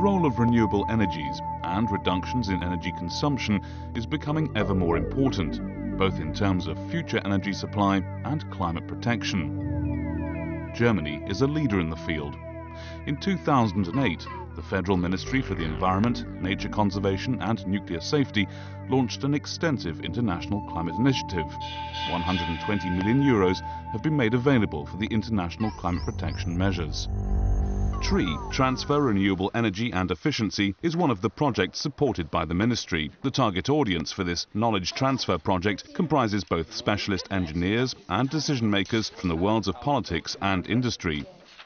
role of renewable energies and reductions in energy consumption is becoming ever more important, both in terms of future energy supply and climate protection. Germany is a leader in the field. In 2008, the Federal Ministry for the Environment, Nature Conservation and Nuclear Safety launched an extensive international climate initiative. 120 million euros have been made available for the international climate protection measures. TREE, Transfer Renewable Energy and Efficiency, is one of the projects supported by the Ministry. The target audience for this knowledge transfer project comprises both specialist engineers and decision makers from the worlds of politics and industry.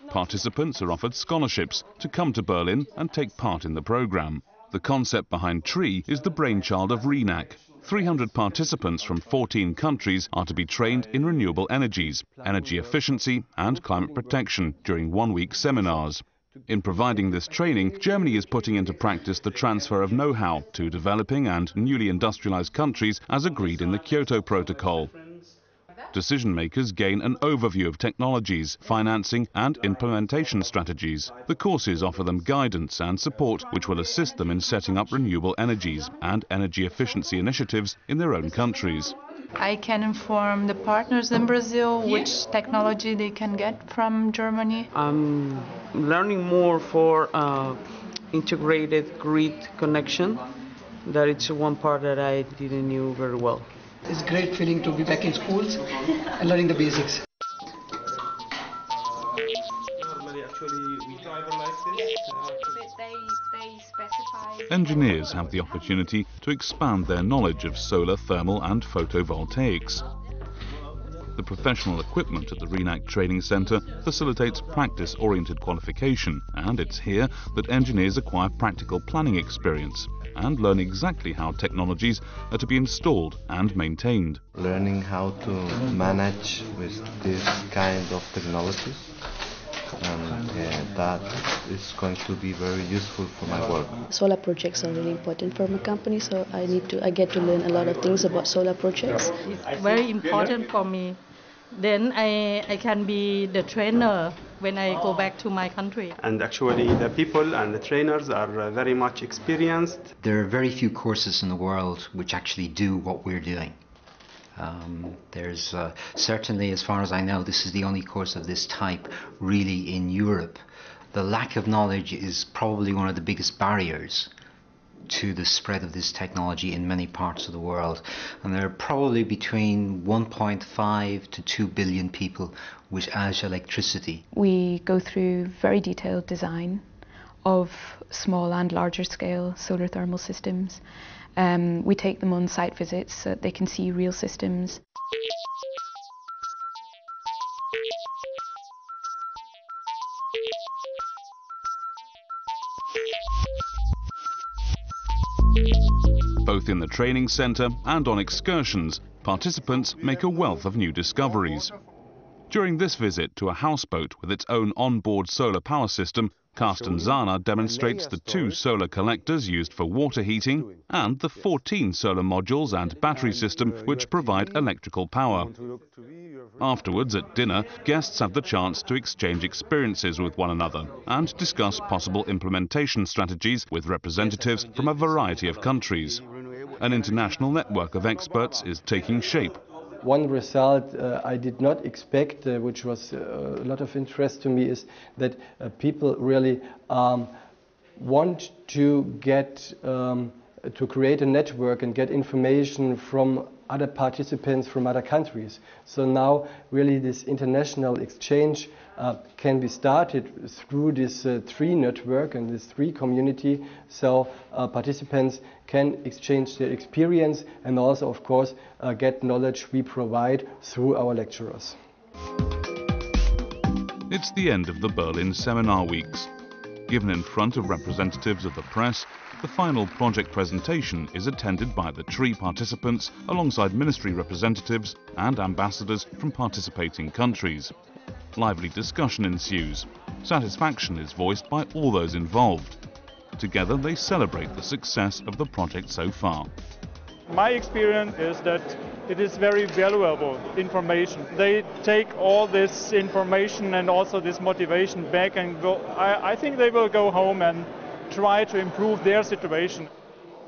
Participants are offered scholarships to come to Berlin and take part in the program. The concept behind TREE is the brainchild of RENAC. 300 participants from 14 countries are to be trained in renewable energies, energy efficiency and climate protection during one-week seminars. In providing this training, Germany is putting into practice the transfer of know-how to developing and newly industrialized countries as agreed in the Kyoto Protocol. Decision makers gain an overview of technologies, financing and implementation strategies. The courses offer them guidance and support which will assist them in setting up renewable energies and energy efficiency initiatives in their own countries. I can inform the partners in Brazil which technology they can get from Germany. I'm learning more for uh, integrated grid connection. That it's one part that I didn't know very well. It's a great feeling to be back in schools and learning the basics. Engineers have the opportunity to expand their knowledge of solar, thermal and photovoltaics. The professional equipment at the RENAC Training Centre facilitates practice-oriented qualification and it's here that engineers acquire practical planning experience and learn exactly how technologies are to be installed and maintained. Learning how to manage with this kind of technologies and uh, that is going to be very useful for my work. Solar projects are really important for my company, so I need to I get to learn a lot of things about solar projects. It's very important for me. Then I I can be the trainer when I go back to my country. And actually, the people and the trainers are uh, very much experienced. There are very few courses in the world which actually do what we're doing. Um, there's uh, certainly, as far as I know, this is the only course of this type really in Europe. The lack of knowledge is probably one of the biggest barriers to the spread of this technology in many parts of the world. And there are probably between 1.5 to 2 billion people without electricity. We go through very detailed design of small and larger scale solar thermal systems. Um, we take them on site visits so that they can see real systems. Both in the training centre and on excursions, participants make a wealth of new discoveries. During this visit to a houseboat with its own onboard solar power system, Carsten Zahner demonstrates the two solar collectors used for water heating and the 14 solar modules and battery system which provide electrical power. Afterwards, at dinner, guests have the chance to exchange experiences with one another and discuss possible implementation strategies with representatives from a variety of countries. An international network of experts is taking shape one result uh, I did not expect, uh, which was uh, a lot of interest to me, is that uh, people really um, want to get um, to create a network and get information from other participants from other countries. So now really this international exchange uh, can be started through this uh, network and this tree community so uh, participants can exchange their experience and also of course uh, get knowledge we provide through our lecturers. It's the end of the Berlin Seminar Weeks. Given in front of representatives of the press, the final project presentation is attended by the TREE participants alongside ministry representatives and ambassadors from participating countries. Lively discussion ensues. Satisfaction is voiced by all those involved. Together they celebrate the success of the project so far. My experience is that it is very valuable information. They take all this information and also this motivation back and go. I, I think they will go home and try to improve their situation.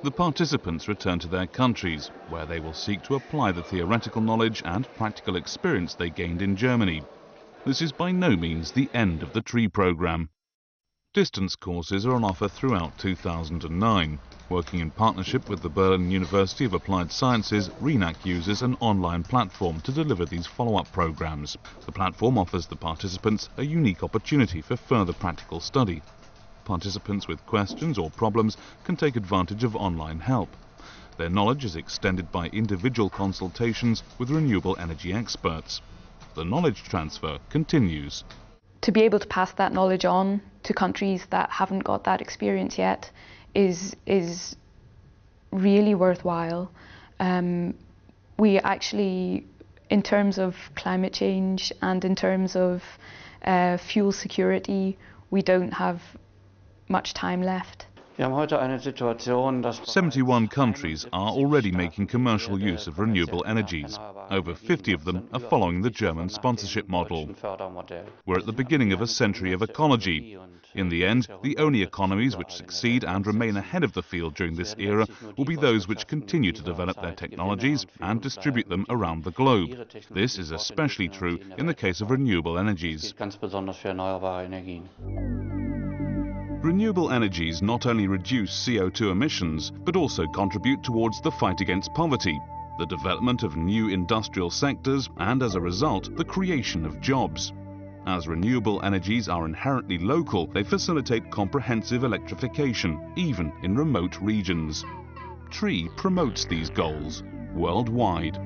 The participants return to their countries, where they will seek to apply the theoretical knowledge and practical experience they gained in Germany. This is by no means the end of the TREE programme. Distance courses are on offer throughout 2009. Working in partnership with the Berlin University of Applied Sciences, RENAC uses an online platform to deliver these follow-up programs. The platform offers the participants a unique opportunity for further practical study. Participants with questions or problems can take advantage of online help. Their knowledge is extended by individual consultations with renewable energy experts. The knowledge transfer continues. To be able to pass that knowledge on to countries that haven't got that experience yet is is really worthwhile. Um, we actually, in terms of climate change and in terms of uh, fuel security, we don't have much time left. 71 countries are already making commercial use of renewable energies. Over 50 of them are following the German sponsorship model. We're at the beginning of a century of ecology. In the end, the only economies which succeed and remain ahead of the field during this era will be those which continue to develop their technologies and distribute them around the globe. This is especially true in the case of renewable energies. Renewable energies not only reduce CO2 emissions, but also contribute towards the fight against poverty, the development of new industrial sectors, and as a result, the creation of jobs. As renewable energies are inherently local, they facilitate comprehensive electrification, even in remote regions. TREE promotes these goals worldwide.